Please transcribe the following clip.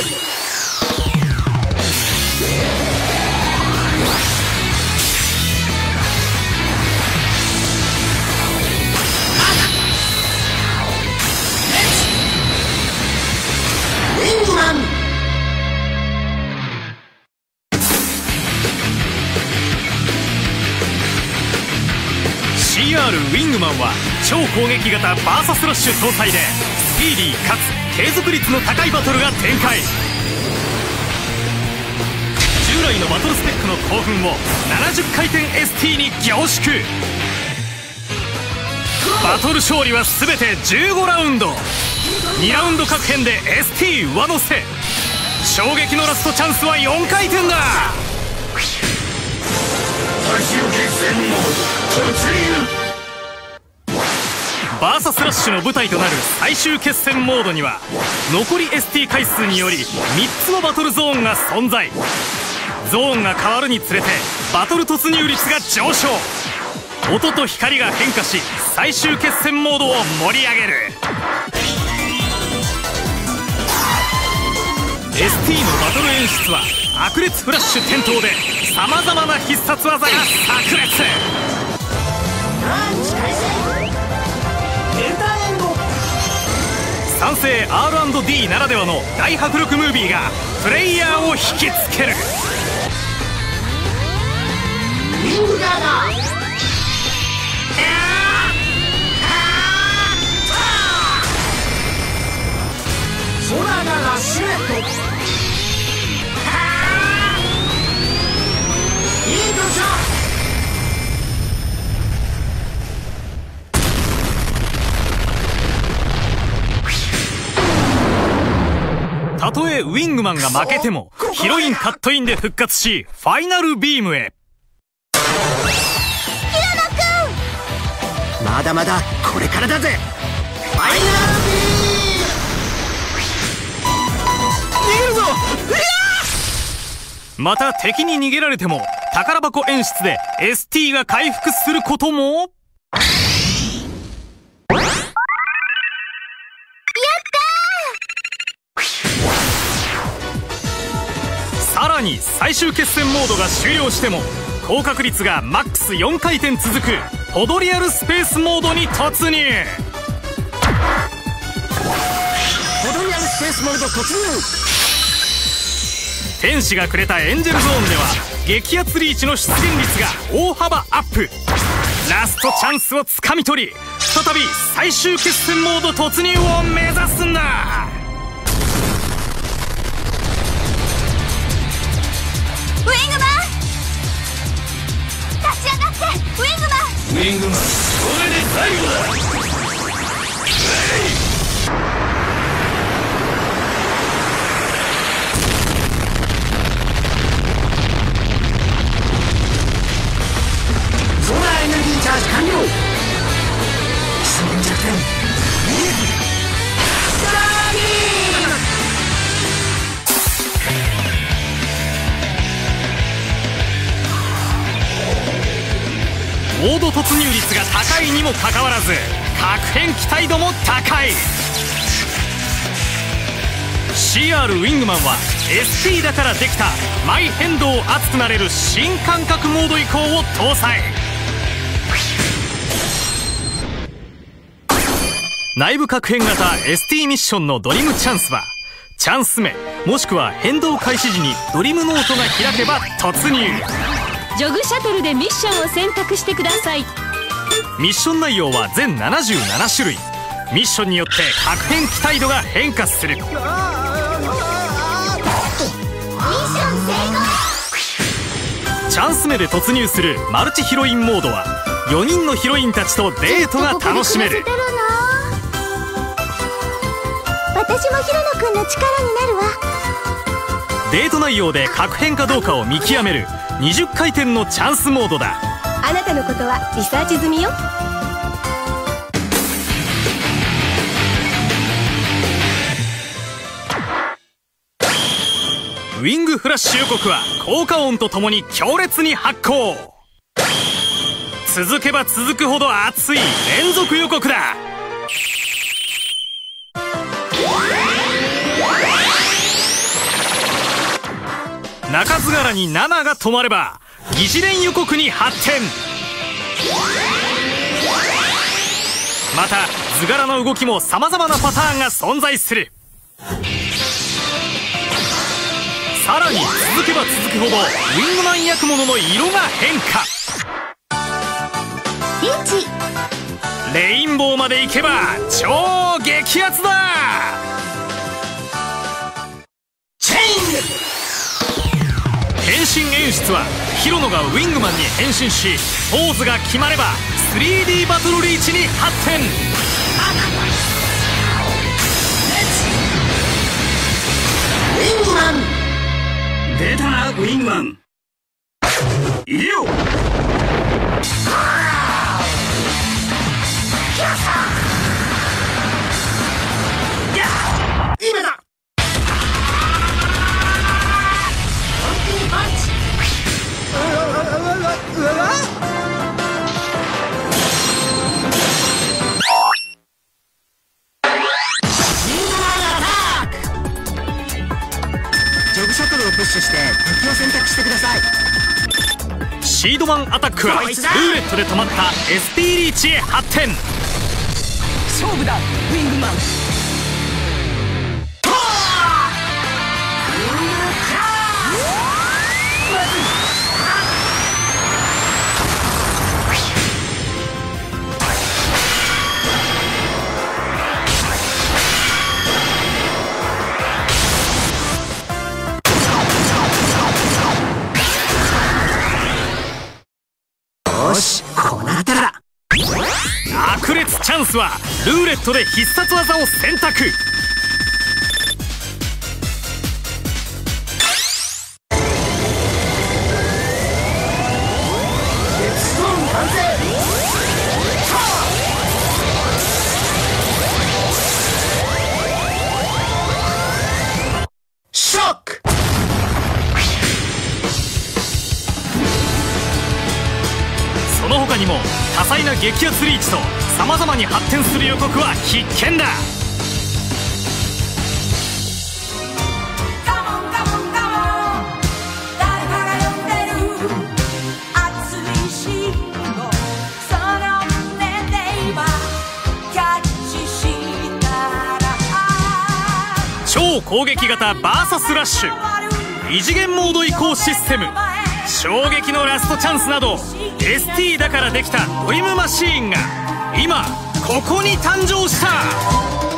CR ウィングマンは超攻撃型バーサスラッシュ搭載でピーディーかつ継続率の高いバトルが展開。従来のバトルスペックの興奮を70回転 ST に凝縮。バトル勝利は全て15ラウンド。2ラウンド各編で ST 上乗せ。衝撃のラストチャンスは4回転だ。最終決戦に突入バーサスラッシュの舞台となる最終決戦モードには残り ST 回数により3つのバトルゾーンが存在。ゾーンが変わるにつれてバトル突入率が上昇。音と光が変化し最終決戦モードを盛り上げる。ST のバトル演出は悪烈フラッシュ点灯でさまざまな必殺技が炸裂。賛成 R&D ならではの大迫力ムービーがプレイヤーを引きつける。ウィングガーダーソラナがシュレットとえウィングマンが負けてもヒロインカットインで復活しファイナルビームへ。まだまだこれからだぜ！ファイナルビー逃げるぞ！また敵に逃げられても宝箱演出で ST が回復することもに最終決戦モードが終了しても高確率がマックス4回転続くポドリアルスペースモードに突入ポドリアルスペースモード突入。天使がくれたエンジェルゾーンでは激アツリーチの出現率が大幅アップ。ラストチャンスをつかみ取り再び最終決戦モード突入を目指すんだ。ウィングマンこれで最後だソーラーエネルギーチャージ完了。基礎弱点スモード突入率が高いにもかかわらず核変期待度も高い。CR ウィングマンは ST だからできたマイ変動熱くなれる新感覚モード移行を搭載。内部核変型 ST ミッションのドリームチャンスはチャンス目もしくは変動開始時にドリームノートが開けば突入。ジョグシャトルでミッションを選択してください。ミッション内容は全77種類。ミッションによって核変期待度が変化する。ミッション成功。チャンス目で突入するマルチヒロインモードは4人のヒロインたちとデートが楽しめる。私も平野くんの力になるわ。デート内容で核変かどうかを見極める20回転のチャンスモードだ。あなたのことはリサーチ済みよ。ウィングフラッシュ予告は効果音とともに強烈に発行。続けば続くほど熱い連続予告だ中津柄に7が止まれば疑似連予告に発展。また図柄の動きも様々なパターンが存在する。さらに続けば続くほどウィングマン役物の色が変化。リーチ。レインボーまで行けば超激アツだ身演出はヒロノがウィングマンに変身しポーズが決まれば 3D バトルリーチに発展。ウィングマン。出たなウィングマン。いるよして敵を選択してください。シードマンアタックはルーレットで止まった SP リーチへ発展。勝負だウィングマンスはルーレットで必殺技を選択。その他にも多彩な激アツリーチと様々に発展する予告は必見だ。超攻撃型バーサスラッシュ。異次元モード移行システム。衝撃のラストチャンスなど ST だからできたドリームマシーンが。今ここに誕生した。